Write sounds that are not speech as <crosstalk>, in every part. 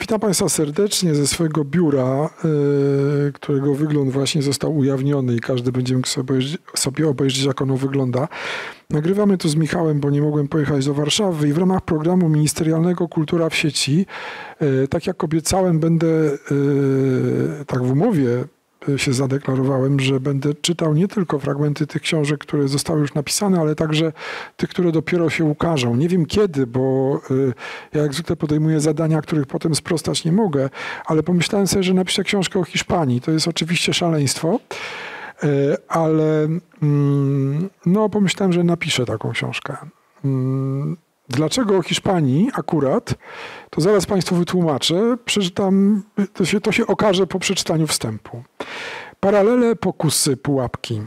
Witam Państwa serdecznie ze swojego biura, yy, którego wygląd właśnie został ujawniony i każdy będzie mógł sobie obejrzeć, jak ono wygląda. Nagrywamy to z Michałem, bo nie mogłem pojechać do Warszawy i w ramach programu ministerialnego Kultura w sieci, yy, tak jak obiecałem, będę yy, tak w umowie się zadeklarowałem, że będę czytał nie tylko fragmenty tych książek, które zostały już napisane, ale także tych, które dopiero się ukażą. Nie wiem kiedy, bo y, ja jak zwykle podejmuję zadania, których potem sprostać nie mogę, ale pomyślałem sobie, że napiszę książkę o Hiszpanii. To jest oczywiście szaleństwo, y, ale mm, no pomyślałem, że napiszę taką książkę. Dlaczego o Hiszpanii akurat, to zaraz Państwu wytłumaczę. Przeczytam, to się, to się okaże po przeczytaniu wstępu. Paralele, pokusy, pułapki.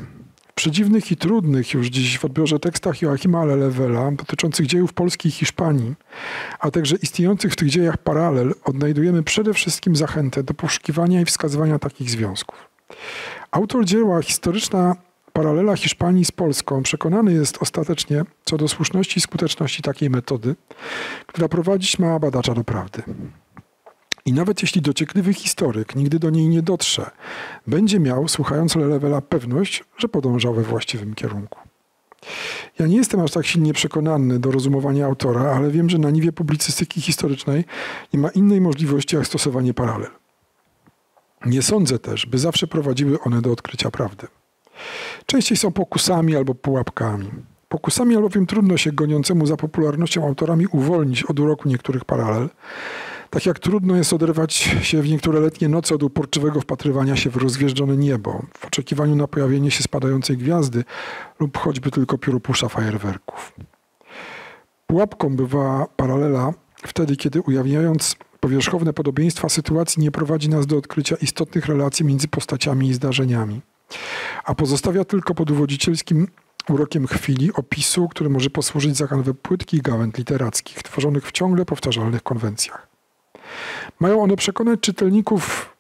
W przedziwnych i trudnych już dziś w odbiorze tekstach Joachima Lelewela dotyczących dziejów Polski i Hiszpanii, a także istniejących w tych dziejach paralel, odnajdujemy przede wszystkim zachętę do poszukiwania i wskazywania takich związków. Autor dzieła historyczna Paralela Hiszpanii z Polską przekonany jest ostatecznie co do słuszności i skuteczności takiej metody, która prowadzić ma badacza do prawdy. I nawet jeśli dociekliwy historyk nigdy do niej nie dotrze, będzie miał, słuchając Lelewela, pewność, że podążał we właściwym kierunku. Ja nie jestem aż tak silnie przekonany do rozumowania autora, ale wiem, że na niwie publicystyki historycznej nie ma innej możliwości jak stosowanie paralel. Nie sądzę też, by zawsze prowadziły one do odkrycia prawdy. Częściej są pokusami albo pułapkami. Pokusami albowiem trudno się goniącemu za popularnością autorami uwolnić od uroku niektórych paralel, tak jak trudno jest oderwać się w niektóre letnie noce od uporczywego wpatrywania się w rozwieżdżone niebo, w oczekiwaniu na pojawienie się spadającej gwiazdy lub choćby tylko pióropusza fajerwerków. Pułapką bywa paralela wtedy, kiedy ujawniając powierzchowne podobieństwa sytuacji nie prowadzi nas do odkrycia istotnych relacji między postaciami i zdarzeniami a pozostawia tylko pod uwodzicielskim urokiem chwili opisu, który może posłużyć za kanwę płytkich gałęd literackich, tworzonych w ciągle powtarzalnych konwencjach. Mają one przekonać czytelników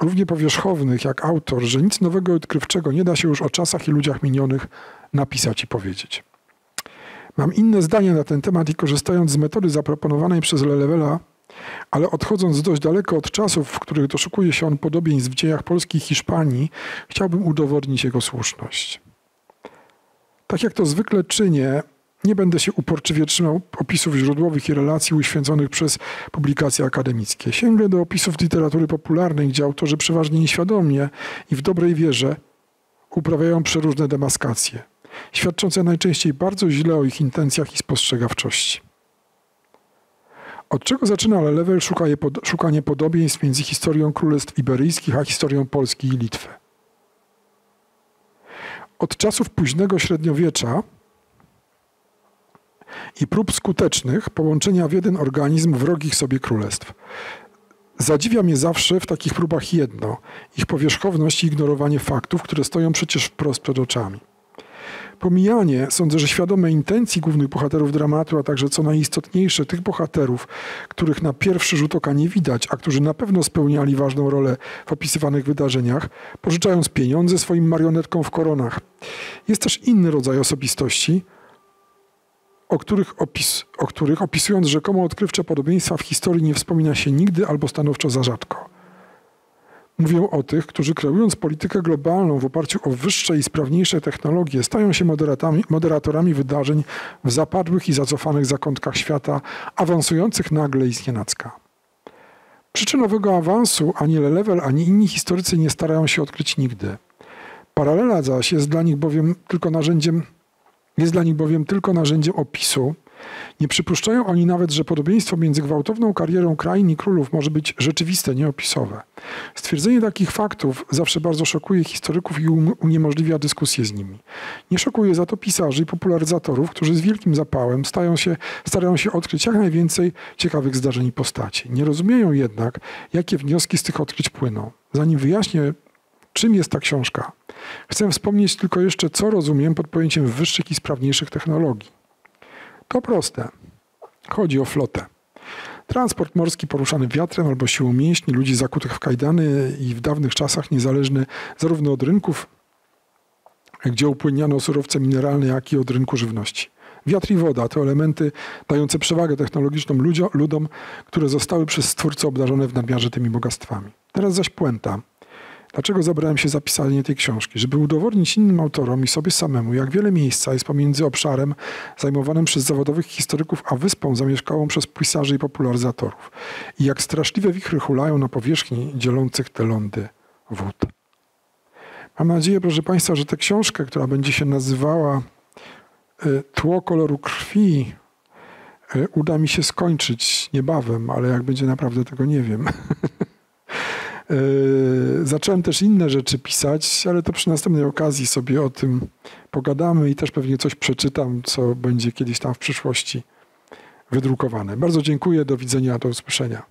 równie powierzchownych jak autor, że nic nowego i odkrywczego nie da się już o czasach i ludziach minionych napisać i powiedzieć. Mam inne zdanie na ten temat i korzystając z metody zaproponowanej przez Lelewela, ale odchodząc dość daleko od czasów, w których doszukuje się on podobieństw w dziejach Polski i Hiszpanii, chciałbym udowodnić jego słuszność. Tak jak to zwykle czynię, nie będę się uporczywie trzymał opisów źródłowych i relacji uświęconych przez publikacje akademickie. Sięgnę do opisów literatury popularnej, gdzie autorzy przeważnie nieświadomie i w dobrej wierze uprawiają przeróżne demaskacje, świadczące najczęściej bardzo źle o ich intencjach i spostrzegawczości. Od czego zaczyna Lelewel szukanie podobieństw między historią królestw iberyjskich a historią Polski i Litwy? Od czasów późnego średniowiecza i prób skutecznych połączenia w jeden organizm wrogich sobie królestw. Zadziwia mnie zawsze w takich próbach jedno: ich powierzchowność i ignorowanie faktów, które stoją przecież wprost przed oczami pomijanie, sądzę, że świadome intencji głównych bohaterów dramatu, a także co najistotniejsze, tych bohaterów, których na pierwszy rzut oka nie widać, a którzy na pewno spełniali ważną rolę w opisywanych wydarzeniach, pożyczając pieniądze swoim marionetkom w koronach. Jest też inny rodzaj osobistości, o których, opis, o których opisując rzekomo odkrywcze podobieństwa w historii nie wspomina się nigdy albo stanowczo za rzadko. Mówią o tych, którzy kreując politykę globalną w oparciu o wyższe i sprawniejsze technologie, stają się moderatorami wydarzeń w zapadłych i zacofanych zakątkach świata, awansujących nagle i znienacka. Przyczynowego awansu ani Lelevel, ani inni historycy nie starają się odkryć nigdy. Paralela zaś jest dla nich bowiem tylko narzędziem, jest dla nich bowiem tylko narzędziem opisu, nie przypuszczają oni nawet, że podobieństwo między gwałtowną karierą krain i królów może być rzeczywiste, nieopisowe. Stwierdzenie takich faktów zawsze bardzo szokuje historyków i um-, uniemożliwia dyskusję z nimi. Nie szokuje za to pisarzy i popularyzatorów, którzy z wielkim zapałem stają się, starają się odkryć jak najwięcej ciekawych zdarzeń i postaci. Nie rozumieją jednak, jakie wnioski z tych odkryć płyną. Zanim wyjaśnię, czym jest ta książka, chcę wspomnieć tylko jeszcze, co rozumiem pod pojęciem wyższych i sprawniejszych technologii. To proste. Chodzi o flotę. Transport morski poruszany wiatrem albo siłą mięśni, ludzi zakutych w kajdany i w dawnych czasach niezależny zarówno od rynków, gdzie upłyniano surowce mineralne, jak i od rynku żywności. Wiatr i woda to elementy dające przewagę technologiczną ludziom, ludom, które zostały przez Stwórcę obdarzone w nadmiarze tymi bogactwami. Teraz zaś puenta. Dlaczego zabrałem się za pisanie tej książki? Żeby udowodnić innym autorom i sobie samemu, jak wiele miejsca jest pomiędzy obszarem zajmowanym przez zawodowych historyków, a wyspą zamieszkałą przez pisarzy i popularyzatorów. I jak straszliwe wichry hulają na powierzchni dzielących te lądy wód. Mam nadzieję, proszę Państwa, że tę książkę, która będzie się nazywała y, Tło koloru krwi, y, uda mi się skończyć niebawem, ale jak będzie naprawdę, tego nie wiem. <laughs> Y, zacząłem też inne rzeczy pisać, ale to przy następnej okazji sobie o tym pogadamy i też pewnie coś przeczytam, co będzie kiedyś tam w przyszłości wydrukowane. Bardzo dziękuję, do widzenia, do usłyszenia.